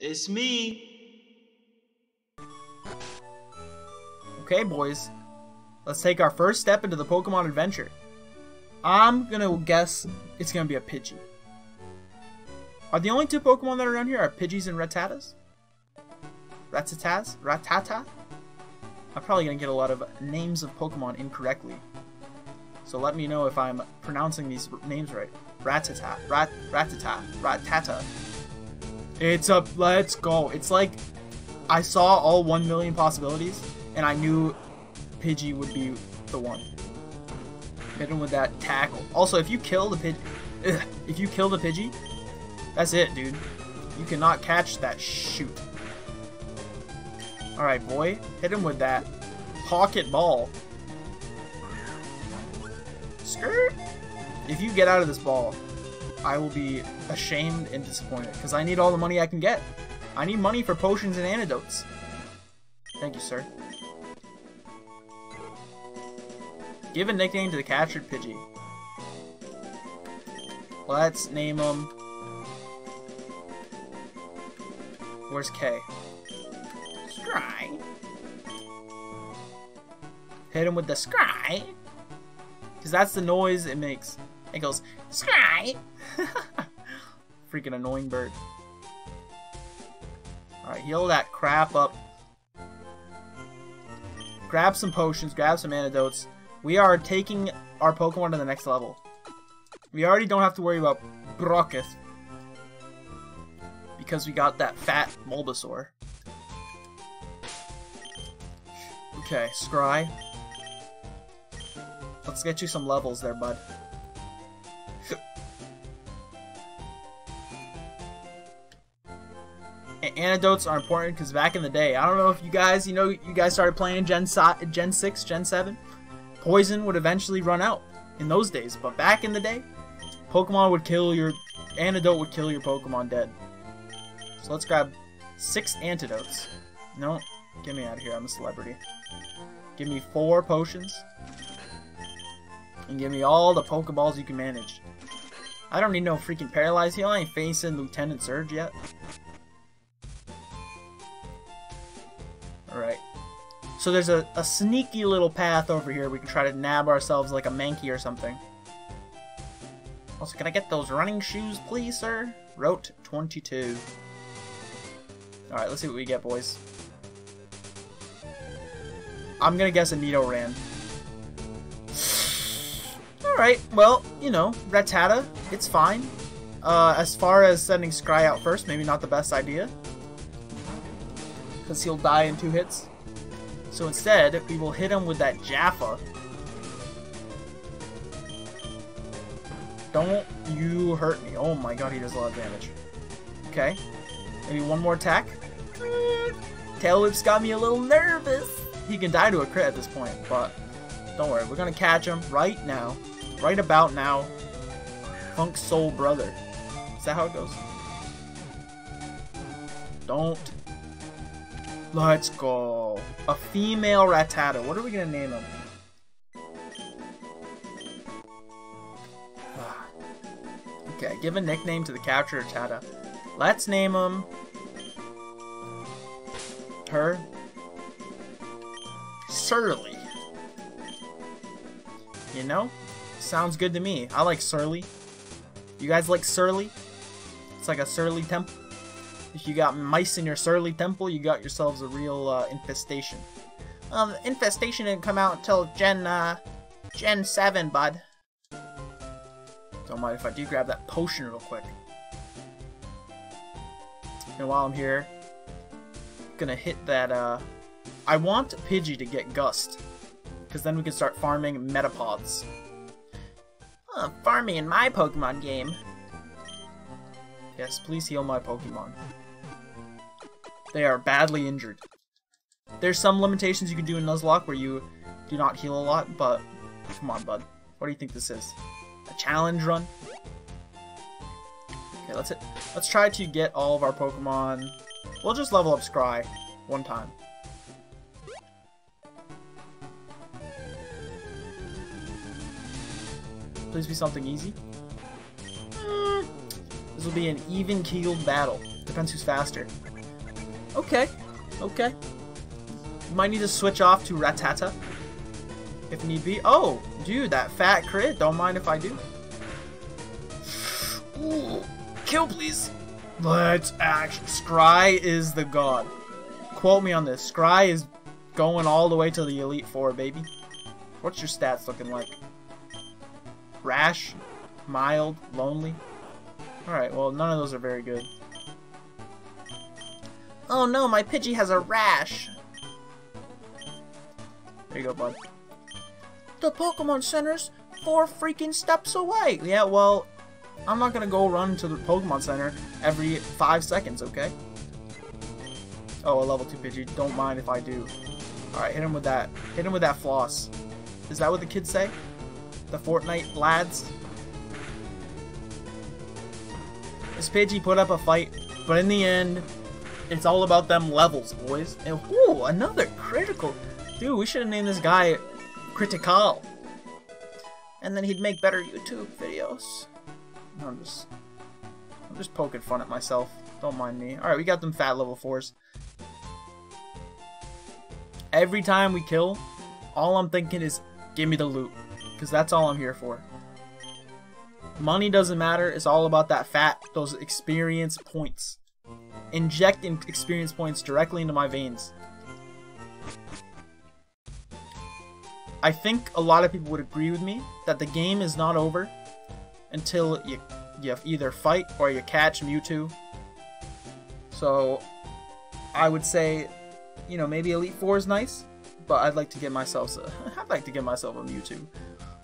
It's me. Okay, boys. Let's take our first step into the Pokemon adventure. I'm gonna guess it's gonna be a Pidgey. Are the only two Pokemon that are around here are Pidgeys and Rattatas? Rattatas? Rattata? I'm probably gonna get a lot of names of Pokemon incorrectly. So let me know if I'm pronouncing these names right. Rattata, Rat, Rattata, Rattata. It's a, let's go. It's like, I saw all 1 million possibilities, and I knew Pidgey would be the one. Hit him with that tackle. Also, if you kill the Pidgey, if you kill the Pidgey, that's it, dude. You cannot catch that shoot. Alright, boy. Hit him with that pocket ball. Skirt! If you get out of this ball, I will be ashamed and disappointed because I need all the money I can get. I need money for potions and antidotes. Thank you, sir. Give a nickname to the captured Pidgey. Let's name him... Where's K? Scry. Hit him with the scry. Because that's the noise it makes. It goes, scry. Freaking annoying bird. Alright, heal that crap up. Grab some potions, grab some antidotes. We are taking our Pokemon to the next level. We already don't have to worry about Brocketh. Because we got that fat Bulbasaur. Okay, Scry. Let's get you some levels there, bud. Antidotes are important because back in the day, I don't know if you guys, you know, you guys started playing Gen, Gen 6, Gen 7. Poison would eventually run out in those days, but back in the day, Pokemon would kill your, antidote would kill your Pokemon dead. So let's grab six antidotes. No, get me out of here, I'm a celebrity. Give me four potions. And give me all the Pokeballs you can manage. I don't need no freaking Paralyze heal, I ain't facing Lieutenant Surge yet. So there's a, a sneaky little path over here we can try to nab ourselves like a Mankey or something. Also, can I get those running shoes, please, sir? Route 22. Alright, let's see what we get, boys. I'm gonna guess a Nidoran. Alright, well, you know, Rattata, it's fine. Uh, as far as sending Scry out first, maybe not the best idea because he'll die in two hits. So instead, we will hit him with that Jaffa. Don't you hurt me. Oh my god, he does a lot of damage. Okay. Maybe one more attack. Tail Whip's got me a little nervous. He can die to a crit at this point, but don't worry. We're going to catch him right now. Right about now. Funk Soul Brother. Is that how it goes? Don't Let's go. A female Rattata. What are we gonna name him? okay, give a nickname to the captured Rattata. Let's name him... Her... Surly. You know? Sounds good to me. I like Surly. You guys like Surly? It's like a Surly temple. If you got mice in your Surly Temple, you got yourselves a real uh, infestation. Um, infestation didn't come out until Gen, uh, Gen 7, bud. Don't mind if I do grab that potion real quick. And while I'm here, gonna hit that, uh... I want Pidgey to get Gust. Because then we can start farming Metapods. Farming in my Pokemon game. Yes, please heal my Pokemon. They are badly injured. There's some limitations you can do in Nuzlocke where you do not heal a lot, but come on, bud. What do you think this is? A challenge run? Okay, let's hit, let's try to get all of our Pokemon. We'll just level up Scry one time. Please be something easy. Mm, this will be an even-keeled battle. Depends who's faster. Okay. Okay. Might need to switch off to Rattata. If need be. Oh, dude, that fat crit. Don't mind if I do. Ooh, kill, please. Let's act. Scry is the god. Quote me on this. Scry is going all the way to the Elite Four, baby. What's your stats looking like? Rash? Mild? Lonely? Alright, well, none of those are very good. Oh no, my Pidgey has a rash! There you go, bud. The Pokemon Center's four freaking steps away! Yeah, well, I'm not gonna go run to the Pokemon Center every five seconds, okay? Oh, a level 2 Pidgey. Don't mind if I do. Alright, hit him with that. Hit him with that floss. Is that what the kids say? The Fortnite lads? This Pidgey put up a fight, but in the end, it's all about them levels, boys. And, ooh, another critical. Dude, we should have named this guy Critical. And then he'd make better YouTube videos. I'm just, I'm just poking fun at myself. Don't mind me. Alright, we got them fat level 4s. Every time we kill, all I'm thinking is, give me the loot. Because that's all I'm here for. Money doesn't matter. It's all about that fat, those experience points. Injecting experience points directly into my veins. I think a lot of people would agree with me that the game is not over until you, you either fight or you catch Mewtwo. So I would say, you know, maybe Elite Four is nice, but I'd like to get myself a, I'd like to get myself a Mewtwo.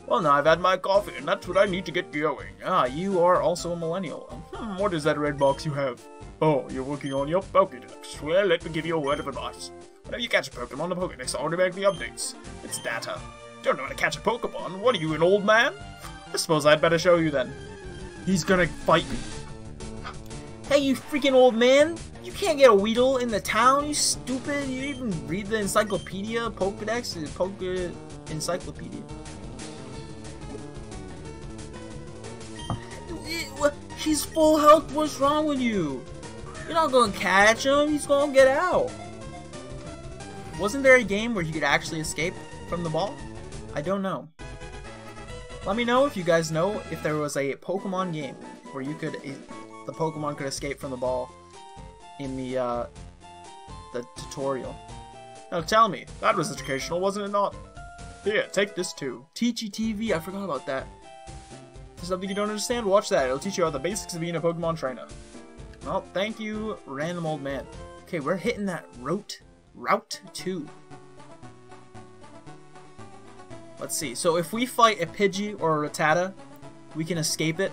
Well, now I've had my coffee, and that's what I need to get going. Ah, you are also a millennial. Hmm, what is that red box you have? Oh, you're working on your Pokédex. Well, let me give you a word of advice. Whenever you catch a Pokemon, the Pokédex automatically updates. It's data. Don't know how to catch a Pokemon? What are you, an old man? I suppose I'd better show you then. He's gonna fight me. Hey, you freaking old man! You can't get a Weedle in the town, you stupid! You even read the encyclopedia, Pokedex, the uh, Poke Encyclopedia. He's full health, what's wrong with you? You're not gonna catch him, he's gonna get out. Wasn't there a game where you could actually escape from the ball? I don't know. Let me know if you guys know if there was a Pokemon game where you could, the Pokemon could escape from the ball in the, uh, the tutorial. Now tell me, that was educational, wasn't it not? Here, take this too. Teachy TV, I forgot about that. something you don't understand? Watch that, it'll teach you all the basics of being a Pokemon trainer. Well, thank you, random old man. Okay, we're hitting that route, route 2. Let's see. So if we fight a Pidgey or a Rattata, we can escape it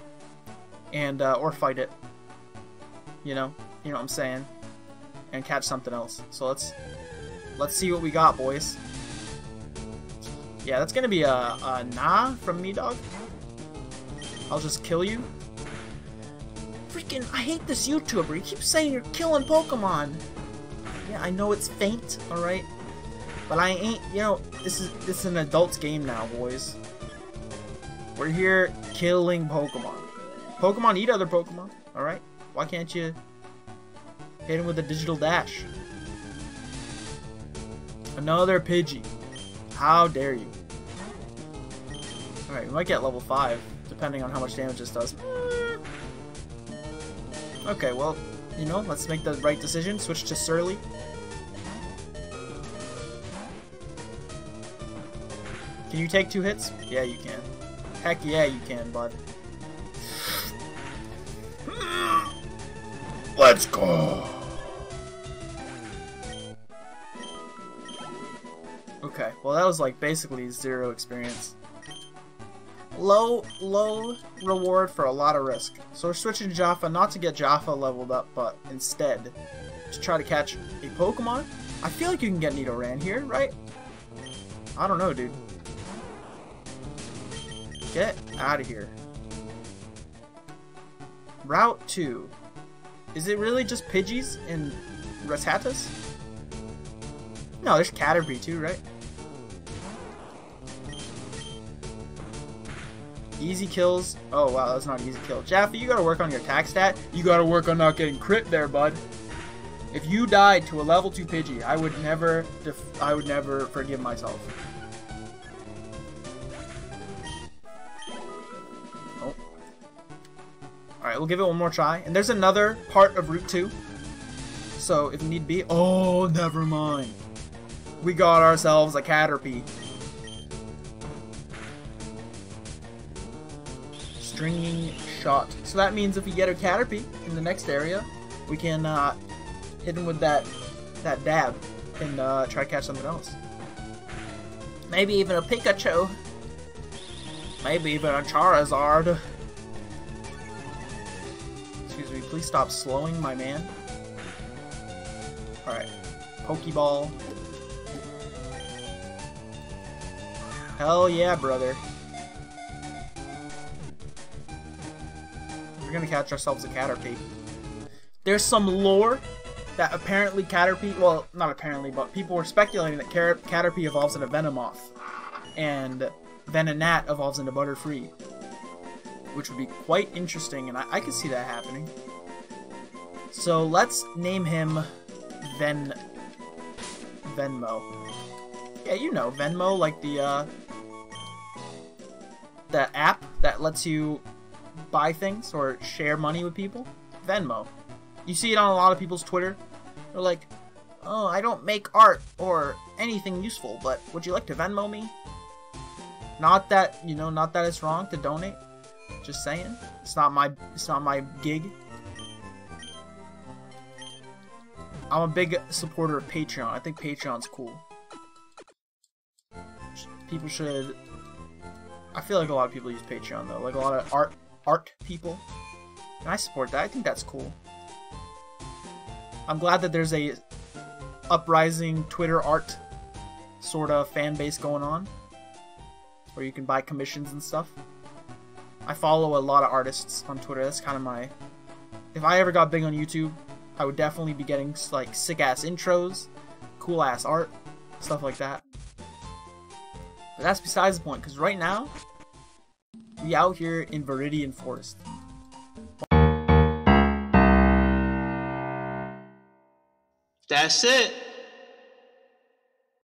and uh, or fight it. You know, you know what I'm saying, and catch something else. So let's let's see what we got, boys. Yeah, that's gonna be a, a nah from me, dog. I'll just kill you. Freaking, I hate this YouTuber. He keeps saying you're killing Pokemon. Yeah, I know it's faint, alright? But I ain't, you know, this is this is an adult's game now, boys. We're here killing Pokemon. Pokemon eat other Pokemon, alright? Why can't you hit him with a digital dash? Another Pidgey. How dare you? Alright, we might get level 5, depending on how much damage this does. Okay, well, you know, let's make the right decision. Switch to Surly. Can you take two hits? Yeah, you can. Heck yeah, you can, bud. Let's go! Okay, well that was like basically zero experience. Low, low reward for a lot of risk. So we're switching to Jaffa, not to get Jaffa leveled up, but instead to try to catch a Pokemon. I feel like you can get Nidoran here, right? I don't know, dude. Get out of here. Route 2. Is it really just Pidgeys and Rattatas? No, there's Caterpie too, right? Easy kills. Oh, wow, that's not an easy kill. Jaffa, you gotta work on your attack stat. You gotta work on not getting crit there, bud. If you died to a level 2 Pidgey, I would never I would never forgive myself. Oh. Alright, we'll give it one more try. And there's another part of Route 2. So, if need be... Oh, never mind. We got ourselves a Caterpie. Stringing shot. So that means if we get a Caterpie in the next area, we can uh, hit him with that that dab and uh, try to catch something else. Maybe even a Pikachu. Maybe even a Charizard. Excuse me, please stop slowing my man. Alright. Pokeball. Hell yeah, brother. We're gonna catch ourselves a Caterpie. There's some lore that apparently Caterpie, well, not apparently, but people were speculating that Caterpie evolves into Venomoth, and Venonat evolves into Butterfree, which would be quite interesting, and I, I could see that happening. So let's name him Ven... Venmo. Yeah, you know, Venmo, like the, uh, the app that lets you buy things or share money with people. Venmo. You see it on a lot of people's Twitter. They're like, oh, I don't make art or anything useful, but would you like to Venmo me? Not that, you know, not that it's wrong to donate. Just saying. It's not my, it's not my gig. I'm a big supporter of Patreon. I think Patreon's cool. People should... I feel like a lot of people use Patreon, though. Like, a lot of art art people. And I support that. I think that's cool. I'm glad that there's a uprising Twitter art sort of fan base going on where you can buy commissions and stuff. I follow a lot of artists on Twitter. That's kind of my if I ever got big on YouTube, I would definitely be getting like sick ass intros, cool ass art, stuff like that. But that's besides the point because right now we out here in Viridian Forest. That's it.